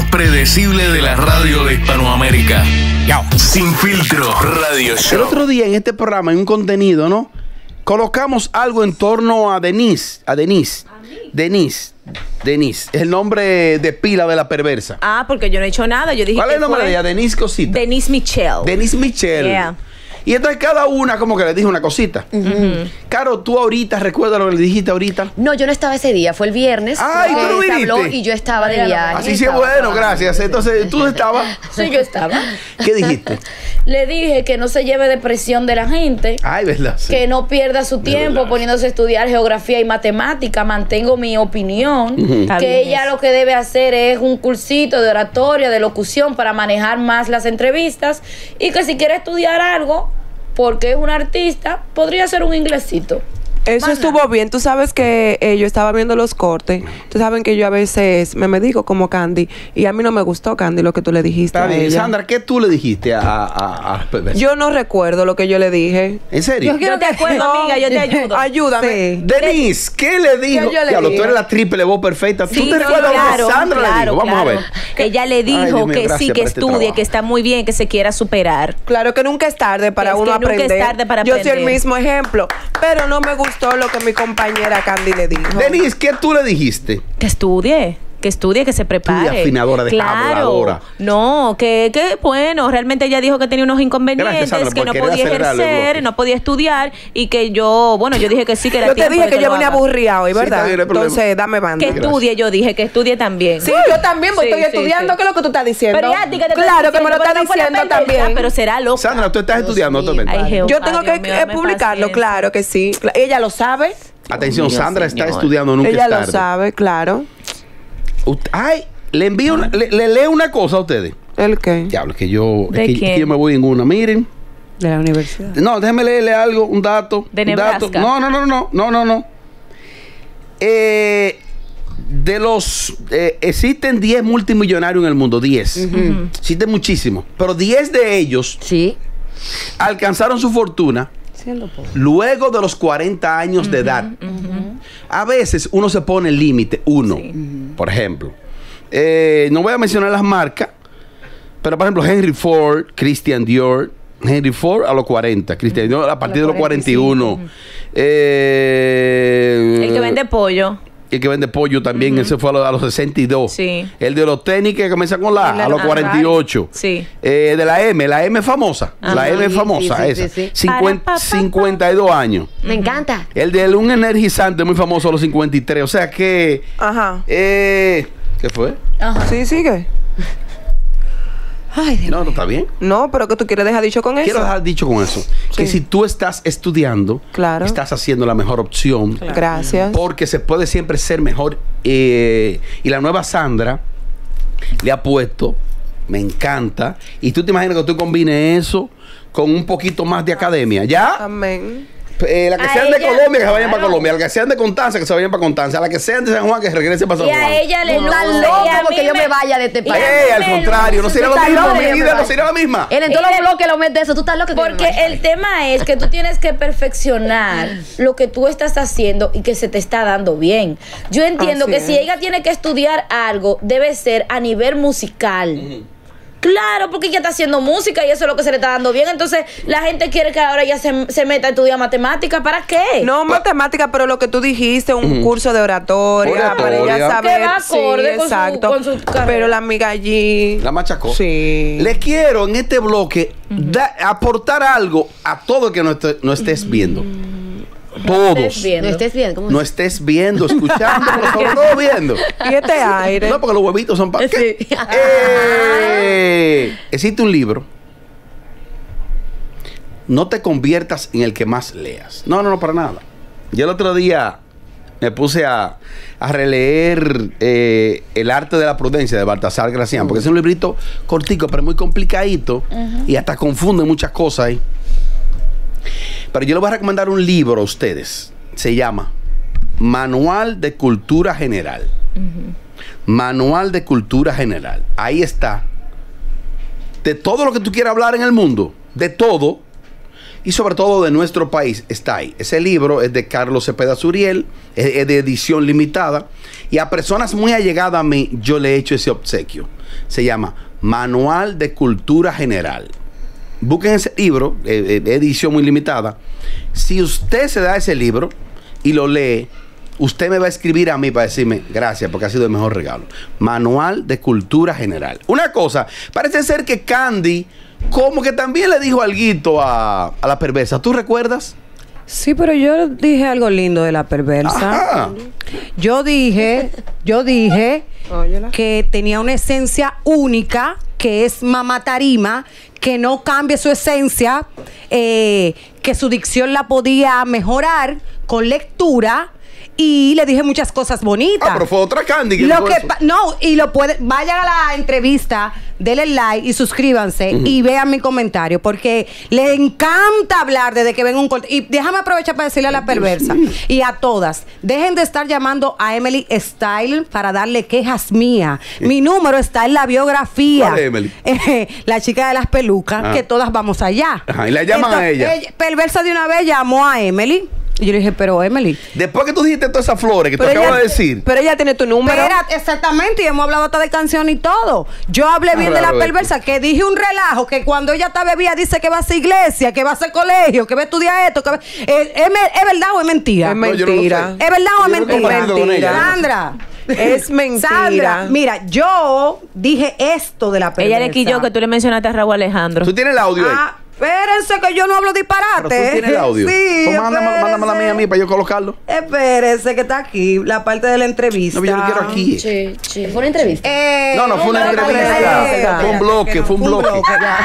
menos predecible de la radio de Hispanoamérica. Sin filtro, radio El show. otro día en este programa, en un contenido, ¿no? Colocamos algo en torno a Denise. A Denise. Denise. Denise. Es el nombre de pila de la perversa. Ah, porque yo no he hecho nada. Yo dije ¿Cuál es el nombre de ella? Denise Cosita. Denise Michelle. Denise Michelle. Yeah. Y entonces cada una como que le dije una cosita. Caro, tú ahorita recuerdas lo que le dijiste ahorita. No, yo no estaba ese día, fue el viernes. Ay, tú no habló y yo estaba de viaje. Así sí es bueno, gracias. Entonces tú estabas. Sí, yo estaba. ¿Qué dijiste? Le dije que no se lleve de presión de la gente. Ay, ¿verdad? Sí. Que no pierda su tiempo poniéndose a estudiar geografía y matemática. Mantengo mi opinión. Está Que ella lo que debe hacer es un cursito de oratoria, de locución para manejar más las entrevistas. Y que si quiere estudiar algo, porque es un artista, podría ser un inglesito. Eso estuvo bien. Tú sabes que eh, yo estaba viendo los cortes. Tú saben que yo a veces me medico como Candy. Y a mí no me gustó, Candy, lo que tú le dijiste Está a bien. ella. Sandra, ¿qué tú le dijiste a, a? Yo no recuerdo lo que yo le dije. ¿En serio? Yo te acuerdo, amiga, yo te ayudo. Ayúdame. Denise, ¿qué le dijo? ¿Qué yo le Diablo, tú dije? eres la triple voz perfecta. ¿Tú te recuerdas claro, lo que Sandra le claro, dijo? Vamos a ver. Ella le dijo que sí, que este estudie, trabajo. que está muy bien, que se quiera superar. Claro que nunca es tarde para Es uno que nunca es aprender. tarde para yo soy el aprender. mismo ejemplo. Pero no me gustó lo que mi compañera Candy le dijo. Denise, ¿qué tú le dijiste? Que estudie. Que estudie, que se prepare. afinadora de claro. habladora. No, que, que bueno, realmente ella dijo que tenía unos inconvenientes, Gracias, Sandra, que no podía ejercer, no podía estudiar y que yo, bueno, yo dije que sí, que era Yo te dije que yo venía aburrida hoy, ¿verdad? Entonces, dame banda. Que estudie, yo dije que estudie también. Sí, yo también Sí, estoy sí, estudiando. sí. ¿Qué es lo que tú estás diciendo? Pero ya, a ti que te estoy claro que me lo estás no diciendo también. Pero será loca. Sandra, tú estás estudiando Jehová, Yo tengo que mío, eh, publicarlo, claro que sí. Ella lo sabe. Atención, Sandra está estudiando, nunca Ella lo sabe, claro. Ay, le envío una, le, le leo una cosa a ustedes. ¿El qué? Diablo, es que yo, es ¿De que, es quién? que yo me voy en una. Miren. De la universidad. No, déjeme leerle algo, un dato. De un dato. Nebraska. No, no, no, no, no, no, no. Eh, de los eh, existen 10 multimillonarios en el mundo, 10. Existen muchísimos, pero 10 de ellos Sí. alcanzaron su fortuna Siendo pobre. luego de los 40 años de edad. A veces uno se pone el límite, uno, por ejemplo. Eh, no voy a mencionar las marcas, pero por ejemplo Henry Ford, Christian Dior, Henry Ford a los 40, Christian Dior a partir de los 41. Eh, El que vende pollo. El que vende pollo también, ese fue a los, a los 62. Sí. El de los tenis que comienza con la A, a los los- 48. Sí. Eh, de la M, la M famosa. La M Sí, famosa, sí, esa. sí, sí. Cincuen- Para, pa, pa, pa. 52 años. Me encanta. El de un energizante muy famoso a los 53. O sea que. Ajá. Eh, ¿Qué fue? Sí, sigue. Ay, Dios. No, no está bien. No, pero que tú quieres dejar dicho con eso. Quiero dejar dicho con eso. Que si tú estás estudiando, Claro. estás haciendo la mejor opción. Gracias. Porque se puede siempre ser mejor. eh, y la nueva Sandra le ha puesto, me encanta. Y tú te imaginas que tú combines eso con un poquito más de academia. ¿Ya? Amén. Eh, la que A sean de Colombia, que se vayan para. Colombia. La que sean de Constanza, que se vayan para Constanza. La que sean de San Juan, que regresen para San Y Juan. a ella le y loco porque yo me vaya de este y a país. ¡Eh! Al contrario, no sería lo mismo. Mi vida no sería la misma. Él en todos los bloques lo mete eso. Tú estás loco Porque el tema es que tú tienes que perfeccionar lo que tú estás haciendo y que se te está dando bien. Yo entiendo Así que es. si ella tiene que estudiar algo, debe ser a nivel musical. Claro, porque ella está haciendo música y eso es lo que se le está dando bien. Entonces, la gente quiere que ahora ella se, se meta a estudiar matemática. ¿Para qué? No matemática, pero lo que tú dijiste, un curso de oratoria, para ella saber. Que va acorde con su- exacto. con su pero la amiga allí. La machacó. Sí. Le quiero en este bloque da- aportar algo a todo el que no, esté- no estés viendo. Todos. estés viendo. No estés bien. ¿Cómo No estés viendo, escuchando, pero sobre todo viendo. Y este aire. No, porque los huevitos son para. Sí. Eh, existe un libro. No te conviertas en el que más leas. No, no, no, para nada. Yo el otro día me puse a, a releer eh, El arte de la prudencia de Baltasar Gracián, porque es un librito cortico, pero muy complicadito y hasta confunde muchas cosas ahí. Pero yo les voy a recomendar un libro a ustedes. Se llama Manual de Cultura General. Manual de Cultura General. Ahí está. De todo lo que tú quieras hablar en el mundo, de todo, y sobre todo de nuestro país, está ahí. Ese libro es de Carlos Cepeda Suriel, es, es de edición limitada, y a personas muy allegadas a mí, yo le he hecho ese obsequio. Se llama Manual de Cultura General. Busquen ese libro, eh, eh, edición muy limitada. Si usted se da ese libro y lo lee, usted me va a escribir a mí para decirme gracias porque ha sido el mejor regalo. Manual de Cultura General. Una cosa, parece ser que Candy como que también le dijo algo a, a la perversa. ¿Tú recuerdas? Sí, pero yo dije algo lindo de la perversa. Ajá. Yo dije, yo dije que tenía una esencia única, que es mamá tarima, que no cambie su esencia, eh, que su dicción la podía mejorar con lectura. Y le dije muchas cosas bonitas. Ah, pero fue otra Candy que Lo que no, y lo puede, vayan a la entrevista, denle like y suscríbanse y vean mi comentario, porque le encanta hablar desde que ven un corte. Y déjame aprovechar para decirle a la perversa y a todas, dejen de estar llamando a Emily Style para darle quejas mías. Mi número está en la biografía. ¿Cuál es Emily? Eh, la chica de las pelucas, Ah. que todas vamos allá. Ajá, y la llaman a ella. Perversa de una vez llamó a Emily. Y yo le dije, pero Emily, Después que tú dijiste todas esas flores que tú acabas de decir. pero ella tiene tu número. Espera, exactamente, y hemos hablado hasta de canción y todo. Yo hablé Ah, bien de la perversa, que dije un relajo, que cuando ella está bebida dice que va a esa iglesia, que va a ese colegio, que va a estudiar esto, que va- Eh, ¿es, ¿es verdad o es mentira? Es mentira. ¿Es verdad o es mentira? Sandra. Es mentira. Sandra, mira, yo dije esto de la perversa. Ella le quilló que tú le mencionaste a Raúl Alejandro. Tú tienes el audio ahí. Ah, espérense que yo no hablo disparate. Pero tú tienes el audio. Sí, Pues mándame, mándamela a mí, a mí para yo colocarlo. Espérense que está aquí, la parte de la entrevista. No, yo lo quiero aquí. Sí, sí. Fue una entrevista. Eh, No, no, fue una entrevista. Fue un bloque, fue un bloque.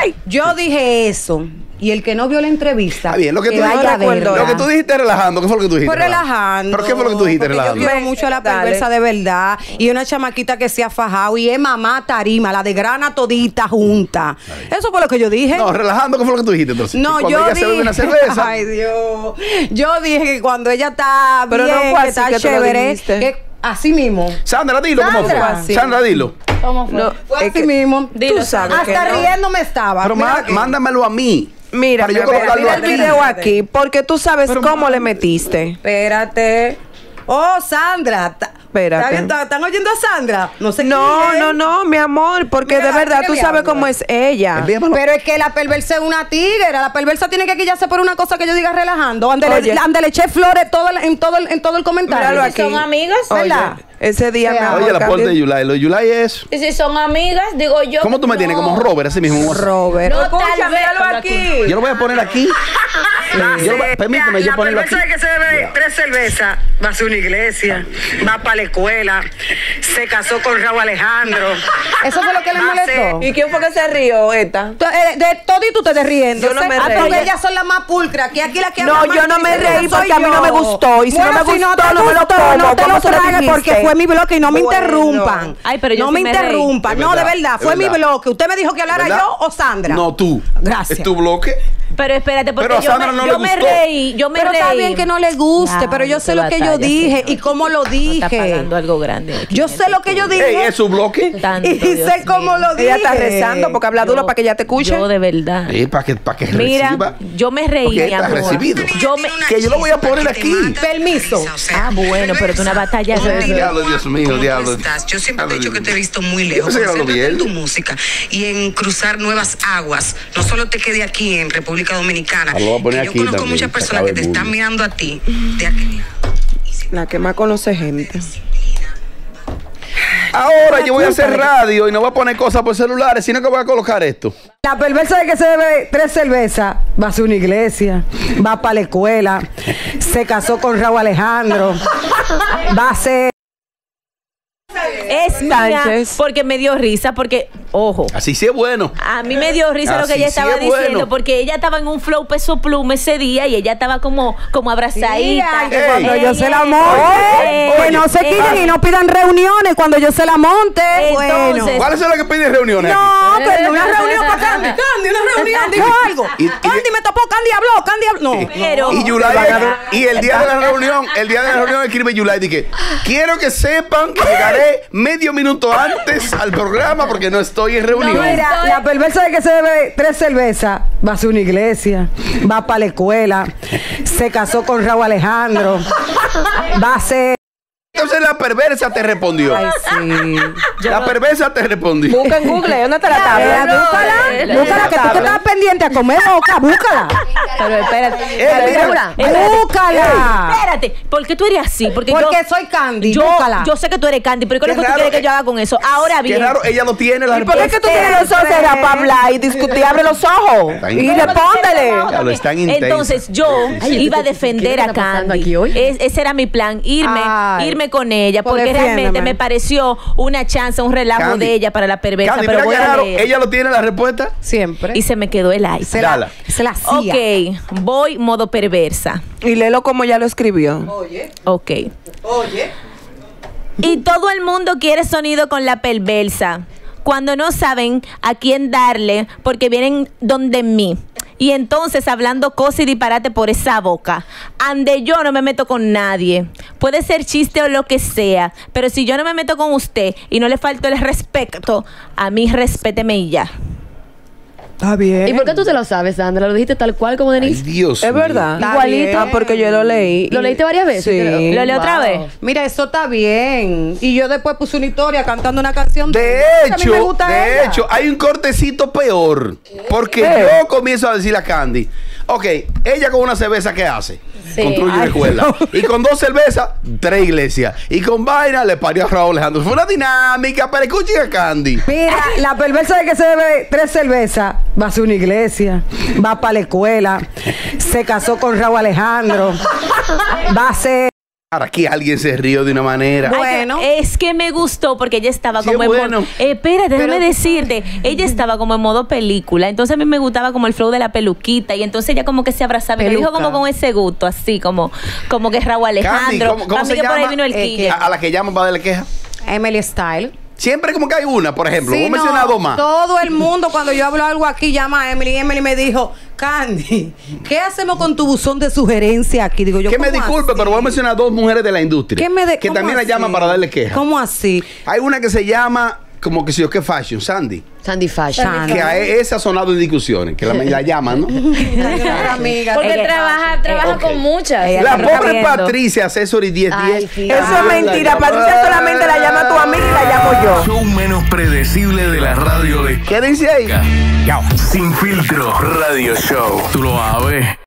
Ay, Yo dije eso. Y el que no vio la entrevista, Está bien, lo que, tú, vaya a lo que tú dijiste relajando, ¿qué fue lo que tú dijiste? Fue relajando. ¿Pero qué fue lo que tú dijiste relajando? Yo quiero mucho a la Dale. perversa de verdad. Y una chamaquita que se ha fajado. Y es mamá tarima, la de grana todita junta. Eso fue lo que yo dije. No, relajando, ¿qué fue lo que tú dijiste entonces? No, cuando yo ella dije. se bebe una cerveza. Ay, Dios. Yo dije que cuando ella está Pero bien, no fue que así está que chévere, que así mismo. Sandra, dilo cómo Sandra. fue. Sandra, dilo. ¿Cómo fue? No, Fue es así que- mismo. Dilo, Tú sabes que Hasta no. riéndome estaba. Pero má- mándamelo a mí. Mira, Para yo mira, colocarlo mira el aquí. video aquí, porque tú sabes Pero cómo le metiste. Espérate. Oh, Sandra. Ta- Espérate. ¿está bien? ¿Está- ¿Están oyendo a Sandra? No sé No, quién es. no, no, mi amor, porque Mira, de verdad tú sabes cómo es ella. Envíamelo. Pero es que la perversa es una tigera. La perversa tiene que quillarse por una cosa que yo diga relajando. Ándale, ándale, eché flores todo el- en, todo el, en todo el comentario. Míralo ¿Y aquí. si son amigas? Oye, ¿Verdad? ese día Oye, amor, Oye, la puerta de Yulai. Lo de Yulai es. Y si son amigas, digo yo. ¿Cómo tú me no. tienes? Como Robert, así mismo. Robert. No, Escucha, tal vez, míralo pero aquí. Yo lo voy a poner aquí. Yo lo voy- permíteme, yo la ponerlo aquí. perversa de que se bebe tres cervezas, va a hacer una iglesia, va para la escuela, se casó con Raúl Alejandro. Eso fue lo que le molestó. ¿Y quién fue que se rió, esta? Eh, de todo y tú te estás riendo. Yo no me ah, reí. porque ellas son las más pulcras. Aquí, aquí la que No, yo no me reí porque a mí no me gustó. Y si no me si no gustó, te no me lo como. no te ¿Cómo lo tragues porque fue mi bloque y no me interrumpan. Ay, pero yo no me interrumpan. No, de verdad, fue mi bloque. ¿Usted me dijo que hablara yo o Sandra? No, tú. Gracias. Es tu bloque. Pero espérate, porque Pero a yo, me, no yo me reí, yo me Pero reí. está bien que no le guste, pero yo sé lo que yo dije y cómo lo No dije. Pagando algo grande. aquí, Yo sé lo que yo dije. Ey, es su bloque. Tanto, y Dios sé cómo mío. lo dije. Ella está rezando porque habla duro para que ella te escuche. Yo de verdad. Eh, para que, para que Mira, reciba. yo me reí, Porque mi está amor. recibido. Yo me- Que yo lo voy a poner aquí. Permiso. Ah, bueno, pero es una batalla. Diablo, Dios mío, ¿Cómo tú diablo. Yo siempre te he dicho que te he visto muy lejos. en tu música y en cruzar nuevas aguas. No solo te quede aquí en República Dominicana. Ah, lo voy a poner que yo conozco muchas personas que te están mirando a ti de aquí. La que más conoce gente. Ahora yo voy a hacer radio y no voy a poner cosas por celulares, sino que voy a colocar esto. La perversa de que se bebe tres cervezas va a ser una iglesia, va para la escuela, se casó con Raúl Alejandro, va a ser. Es mía Sánchez. porque me dio risa, porque, ojo, Así sí es bueno. a mí me dio risa lo que ella sí estaba es diciendo, bueno. porque ella estaba en un flow peso pluma ese día y ella estaba como, como abrazadita. Que Ey. cuando yo se la monte, ey, que no se ey. quillen y no pidan reuniones cuando yo se la monte. bueno. Entonces- ¿Cuáles son las que piden reuniones? aquí? No, pero una reunión para Candy. Candy, una reunión, dijo algo. Y- y- Candy me topó, Candy habló, Candy habló. No. Pero- Y Yulai, y el día de la reunión, el día de la reunión escribe Yulai, dije, quiero que sepan que llegaré medio minuto antes al programa porque no estoy en reunión. Mira, la perversa de que se bebe tres cervezas va a ser una iglesia, va para la escuela, se casó con Raúl Alejandro, va a ser. Entonces la perversa te respondió. Ay, sí. La perversa te respondió. Busca en Google, ¿dónde está la Eh, tabla? búscala, búscala, que tú que estás pendiente a comer boca, búscala. Pero espérate. Eh, mira, Espérate. Búscala. Espérate, ¿por qué tú eres así? Porque, Porque yo, soy Candy, yo, búscala. yo sé que tú eres Candy, pero ¿qué es lo que tú raro, quieres que eh. yo haga con eso? Ahora Qué bien. raro, ella no tiene la ¿Y por qué es que tú tienes los ojos cerrados para hablar y discutir? Abre los ojos Está y bien. respóndele. Ya lo están intensa. Entonces yo Ay, iba a ¿qué- qué- defender qué a está pasando Candy. aquí hoy? Es- ese era mi plan, irme, Ay, irme con ella, pues porque realmente me pareció una chance, un relajo Candy. de ella para la perversa, Candy, pero voy a leer. Ella lo tiene la respuesta. Siempre. Y se me quedó el aire. se, la, se la hacía. Ok, voy modo perversa. Y léelo como ya lo escribió. Ok. Oye. Y todo el mundo quiere sonido con la perversa. Cuando no saben a quién darle, porque vienen donde mí. Y entonces hablando cosas y disparate por esa boca. Ande yo no me meto con nadie. Puede ser chiste o lo que sea. Pero si yo no me meto con usted y no le falto el respeto, a mí respéteme y ya. Está bien. ¿Y por qué tú te lo sabes, Sandra? ¿Lo dijiste tal cual como Ay, Denise? Dios. Es mío. verdad. Está Igualito. bien. Ah, porque yo lo leí. ¿Lo leíste varias veces? Sí. ¿Lo leo otra vez? Mira, eso está bien. Y yo después puse una historia cantando una canción. De ella. A mí me hecho, gusta de ella. hecho, hay un cortecito peor. Porque ¿Qué? yo comienzo a decirle a Candy, ok, ella con una cerveza, ¿qué hace? Sí. Construye una Ay, escuela. Y con dos cervezas, tres iglesias. Y con vaina le parió a Raúl Alejandro. Fue una dinámica, pero escuchen a Candy. Mira, la perversa de que se bebe tres cervezas va a ser una iglesia, va para la escuela, se casó con Raúl Alejandro, va a ser. Aquí alguien se rió de una manera. Bueno. es que me gustó porque ella estaba Sí, como en bueno. modo. Eh, espérate, déjame Pero- decirte. Ella estaba como en modo película. Entonces a mí me gustaba como el flow de la peluquita. Y entonces ella como que se abrazaba. Y me dijo Peluca. como con ese gusto, así como, como que Raúl Candy, Alejandro. ¿cómo, cómo se que por ahí vino el Eh, a, a la que llaman para darle queja. Emily Style. Siempre como que hay una, por ejemplo. Sí, Vamos a no, mencionar dos más. Todo el mundo, cuando yo hablo algo aquí, llama a Emily. Y Emily me dijo, Candy, ¿qué hacemos con tu buzón de sugerencia aquí? Digo yo, Que me ¿cómo disculpe, así? pero voy a mencionar dos mujeres de la industria. ¿Qué me de- que también la así? llaman para darle queja. ¿Cómo así? Hay una que se llama, como que si yo, ¿qué fashion? Sandy. Sandy Fashion. Sandy. Que a esa ha sonado en discusiones, que la, la llaman, ¿no? Amiga. Porque Ella- trabaja, trabaja con muchas. Ella- La pobre viendo. Patricia, Accessory 1010. Ay, sí. Eso es mentira. Patricia solamente la llama tu amiga y la llamo yo. Show menos predecible de la radio de Quédense ahí. Sin filtro radio show. Tú lo sabes.